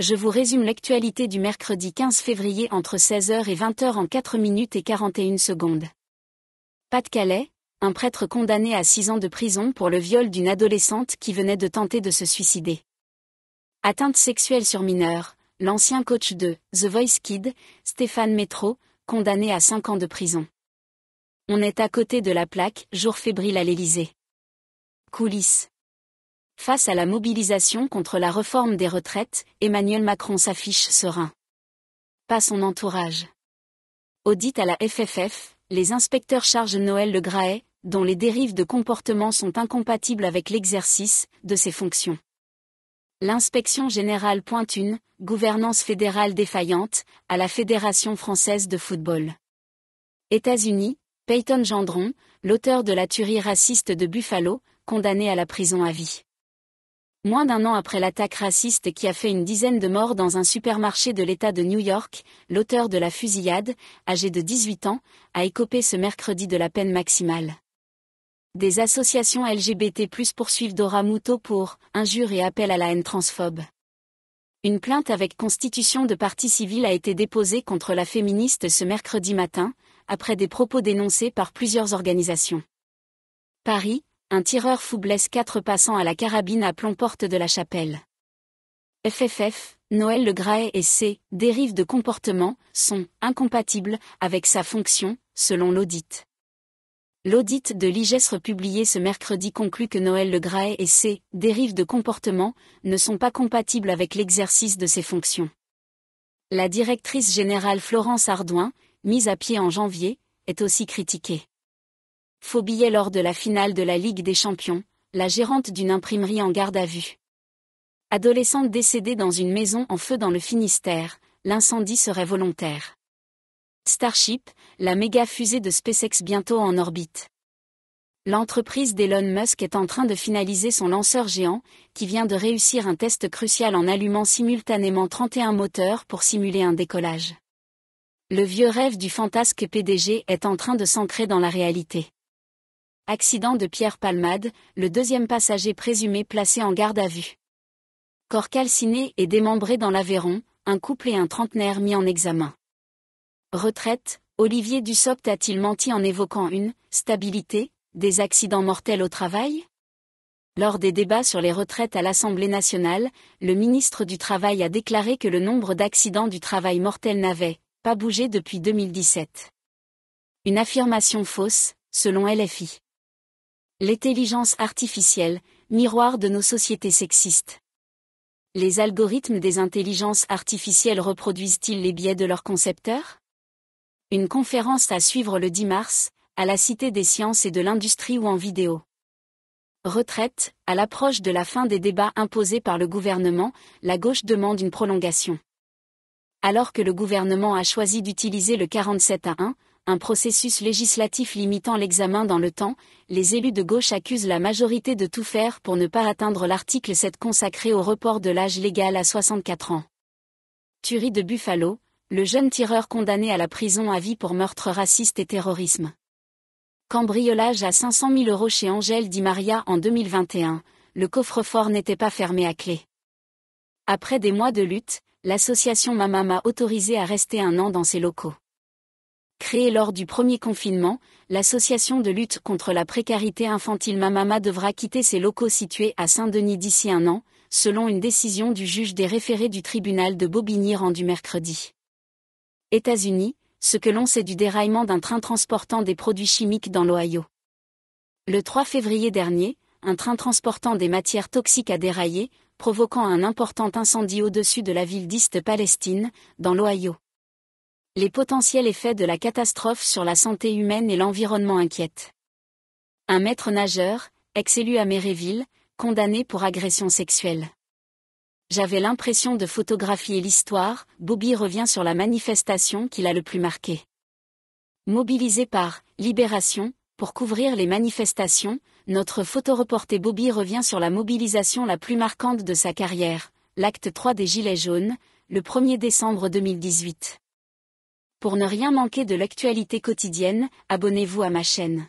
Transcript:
je vous résume l'actualité du mercredi 15 février entre 16h et 20h en 4 minutes et 41 secondes. Pas-de-Calais, un prêtre condamné à 6 ans de prison pour le viol d'une adolescente qui venait de tenter de se suicider. Atteinte sexuelle sur mineur, l'ancien coach de The Voice Kid, Stéphane Métro, condamné à 5 ans de prison. On est à côté de la plaque, jour fébrile à l'Élysée. Coulisses. Face à la mobilisation contre la réforme des retraites, Emmanuel Macron s'affiche serein. Pas son entourage. Audit à la FFF, les inspecteurs chargent Noël Le Graet, dont les dérives de comportement sont incompatibles avec l'exercice de ses fonctions. L'inspection générale pointe une gouvernance fédérale défaillante à la Fédération française de football. États-Unis, Peyton Gendron, l'auteur de la tuerie raciste de Buffalo, condamné à la prison à vie. Moins d'un an après l'attaque raciste qui a fait une dizaine de morts dans un supermarché de l'État de New York, l'auteur de la fusillade, âgé de 18 ans, a écopé ce mercredi de la peine maximale. Des associations LGBT+ poursuivent Dora Muto pour injure et appel à la haine transphobe. Une plainte avec constitution de partie civile a été déposée contre la féministe ce mercredi matin, après des propos dénoncés par plusieurs organisations. Paris, un tireur fou blesse quatre passants à la carabine à plomb porte de la chapelle. FFF, Noël Le Graet et ses dérives de comportement sont incompatibles avec sa fonction, selon l'audit. L'audit de l'IGESRE publié ce mercredi conclut que Noël Le Graet et ses dérives de comportement ne sont pas compatibles avec l'exercice de ses fonctions. La directrice générale Florence Ardouin, mise à pied en janvier, est aussi critiquée. Faux billet lors de la finale de la Ligue des Champions, la gérante d'une imprimerie en garde à vue. Adolescente décédée dans une maison en feu dans le Finistère, l'incendie serait volontaire. Starship, la méga fusée de SpaceX bientôt en orbite. L'entreprise d'Elon Musk est en train de finaliser son lanceur géant, qui vient de réussir un test crucial en allumant simultanément 31 moteurs pour simuler un décollage. Le vieux rêve du fantasque PDG est en train de s'ancrer dans la réalité. Accident de Pierre Palmade, le deuxième passager présumé placé en garde à vue. Corps calciné et démembré dans l'Aveyron, un couple et un trentenaire mis en examen. Retraite, Olivier Dussopt a-t-il menti en évoquant une stabilité des accidents mortels au travail? Lors des débats sur les retraites à l'Assemblée nationale, le ministre du Travail a déclaré que le nombre d'accidents du travail mortels n'avait pas bougé depuis 2017. Une affirmation fausse, selon LFI. L'intelligence artificielle, miroir de nos sociétés sexistes. Les algorithmes des intelligences artificielles reproduisent-ils les biais de leurs concepteurs? Une conférence à suivre le 10 mars, à la Cité des sciences et de l'industrie ou en vidéo. Retraite, à l'approche de la fin des débats imposés par le gouvernement, la gauche demande une prolongation. Alors que le gouvernement a choisi d'utiliser le 47 à 1, un processus législatif limitant l'examen dans le temps, les élus de gauche accusent la majorité de tout faire pour ne pas atteindre l'article 7 consacré au report de l'âge légal à 64 ans. Tuerie de Buffalo, le jeune tireur condamné à la prison à vie pour meurtre raciste et terrorisme. Cambriolage à 500 000 euros chez Angèle Di Maria en 2021, le coffre-fort n'était pas fermé à clé. Après des mois de lutte, l'association Mamama autorisé à rester un an dans ses locaux. Créée lors du premier confinement, l'association de lutte contre la précarité infantile Mamama devra quitter ses locaux situés à Saint-Denis d'ici un an, selon une décision du juge des référés du tribunal de Bobigny rendue mercredi. États-Unis, ce que l'on sait du déraillement d'un train transportant des produits chimiques dans l'Ohio. Le 3 février dernier, un train transportant des matières toxiques a déraillé, provoquant un important incendie au-dessus de la ville d'East Palestine, dans l'Ohio. Les potentiels effets de la catastrophe sur la santé humaine et l'environnement inquiètent. Un maître nageur, ex-élu à Méréville, condamné pour agression sexuelle. J'avais l'impression de photographier l'histoire, Bobby revient sur la manifestation qu'il a le plus marqué. Mobilisé par Libération, pour couvrir les manifestations, notre photoreporté Bobby revient sur la mobilisation la plus marquante de sa carrière, l'acte 3 des Gilets jaunes, le 1er décembre 2018. Pour ne rien manquer de l'actualité quotidienne, abonnez-vous à ma chaîne.